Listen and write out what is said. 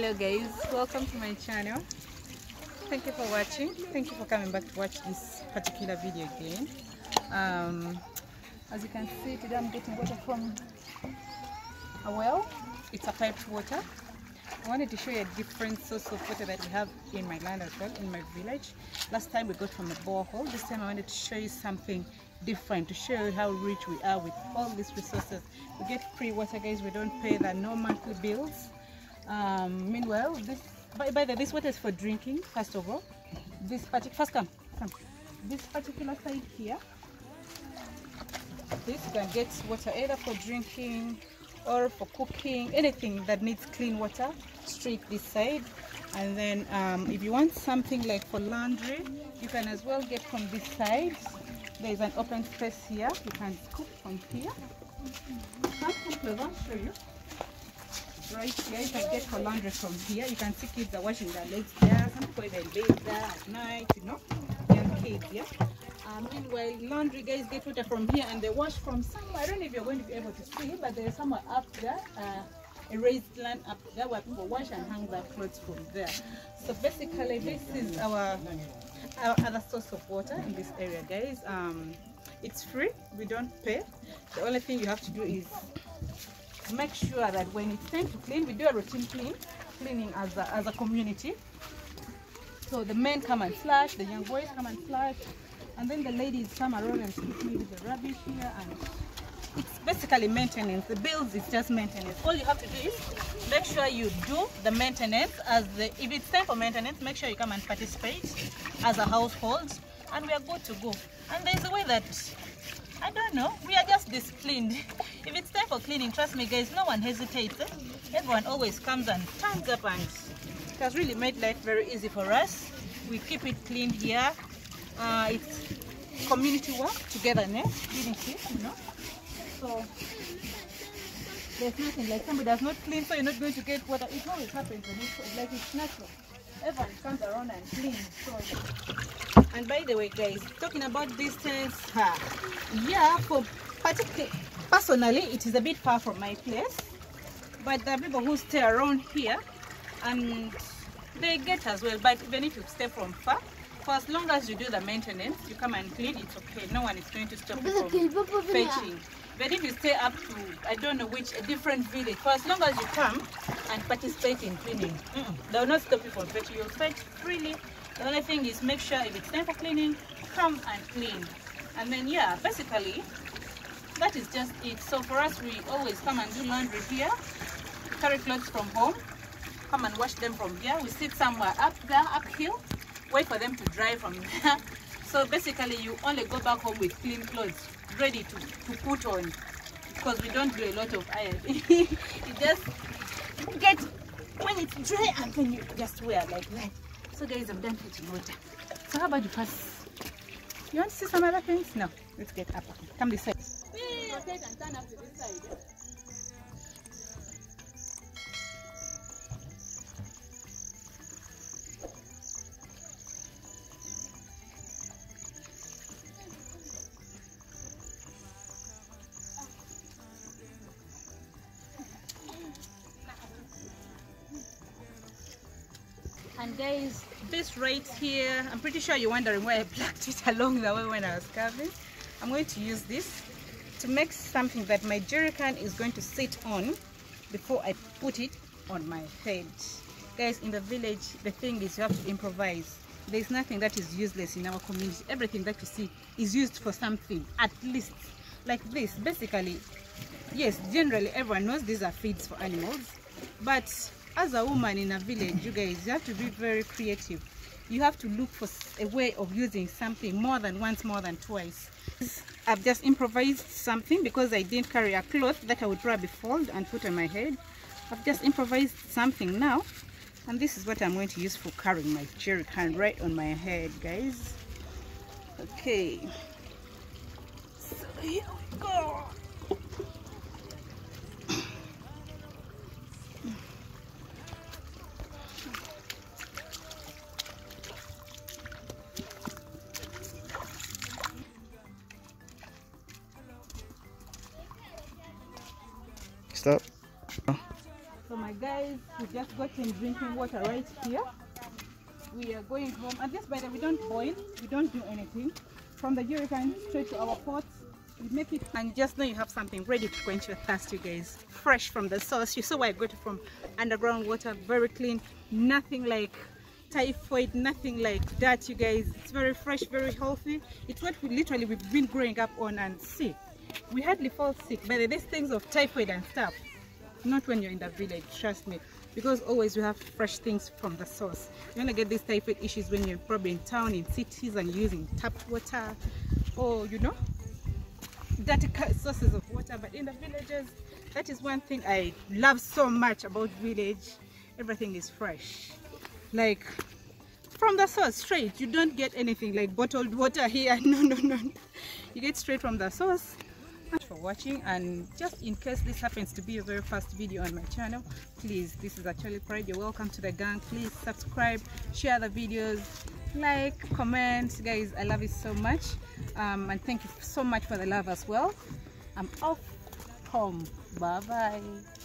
hello guys welcome to my channel thank you for watching thank you for coming back to watch this particular video again um, as you can see today i'm getting water from a well it's a piped water I wanted to show you a different source of water that we have in my land as well, in my village. Last time we got from a borehole. This time I wanted to show you something different, to show you how rich we are with all these resources. We get free water, guys. We don't pay the no monthly bills. Um, meanwhile, this by, by the this water is for drinking, first of all. This particular, first come, come. This particular side here, this you can get water either for drinking or for cooking anything that needs clean water straight this side. And then um, if you want something like for laundry you can as well get from this side. There is an open space here. You can scoop from here. People, I'll show you right here you can get for laundry from here you can see kids are washing their legs there some people even bathe there at night you know young kids yeah um, meanwhile, laundry guys get water from here and they wash from somewhere. I don't know if you're going to be able to see, but there's somewhere up there, uh, a raised land up there where people wash and hang their clothes from there. So basically, this is our, our other source of water in this area, guys. Um, it's free. We don't pay. The only thing you have to do is make sure that when it's time to clean, we do a routine clean, cleaning as a, as a community. So the men come and flush, the young boys come and flush, and then the ladies come around and sweep the rubbish here and it's basically maintenance. The bills is just maintenance. All you have to do is make sure you do the maintenance as the if it's time for maintenance make sure you come and participate as a household and we are good to go. And there's a way that I don't know. We are just disciplined. if it's time for cleaning, trust me, guys, no one hesitates. Eh? Everyone always comes and turns up, and it has really made life very easy for us. We keep it clean here. Uh, it's community work, togetherness, unity, you know. So there's nothing like somebody does not clean, so you're not going to get water. It always happens, and it's like it's natural. Everyone comes around and cleans. So, and by the way, guys, talking about distance, uh, yeah, for particularly personally, it is a bit far from my place, but the people who stay around here, and they get as well. But even if you stay from far, for as long as you do the maintenance, you come and clean, it's okay. No one is going to stop you from fetching. But if you stay up to, I don't know which, a different village, for as long as you come and participate in cleaning, mm -mm, they will not stop you from fetching. You'll fetch freely. The only thing is make sure if it's time for cleaning, come and clean. And then, yeah, basically, that is just it. So for us, we always come and do laundry here, carry clothes from home, come and wash them from here. We sit somewhere up there, uphill, wait for them to dry from there. So basically you only go back home with clean clothes ready to, to put on because we don't do a lot of iron. you just get when it's dry and then you just wear like that. So guys, I'm done fetching water. So how about you pass? You want to see some other things? No. Let's get up. Come this side. And guys, this right here, I'm pretty sure you're wondering why I plucked it along the way when I was carving. I'm going to use this to make something that my jerry can is going to sit on before I put it on my head. Guys, in the village, the thing is you have to improvise. There's nothing that is useless in our community. Everything that you see is used for something, at least. Like this, basically, yes, generally everyone knows these are feeds for animals, but as a woman in a village, you guys, you have to be very creative. You have to look for a way of using something more than once, more than twice. I've just improvised something because I didn't carry a cloth that I would probably fold and put on my head. I've just improvised something now. And this is what I'm going to use for carrying my jerry can right on my head, guys. Okay. So here we go. Stop. so my guys we just got in drinking water right here. We are going home. And this by the way we don't boil. We don't do anything. From the jerrycan straight to our pot we make it and just know you have something ready to quench your thirst you guys. Fresh from the source. You saw where i got it from. Underground water very clean. Nothing like typhoid nothing like that you guys. It's very fresh very healthy. It's what we literally we've been growing up on and see we hardly fall sick. By these things of typhoid and stuff not when you're in the village trust me. Because always you have fresh things from the source. You're gonna get these typhoid issues when you're probably in town in cities and using tap water. Or you know dirty sources of water. But in the villages that is one thing i love so much about village. Everything is fresh. Like from the source straight. You don't get anything like bottled water here. No no no. You get straight from the source for watching and just in case this happens to be your very first video on my channel please this is Acholi Pride. You're welcome to the gang. Please subscribe share the videos like comment. Guys i love it so much. Um, and thank you so much for the love as well. I'm off. Home. Bye bye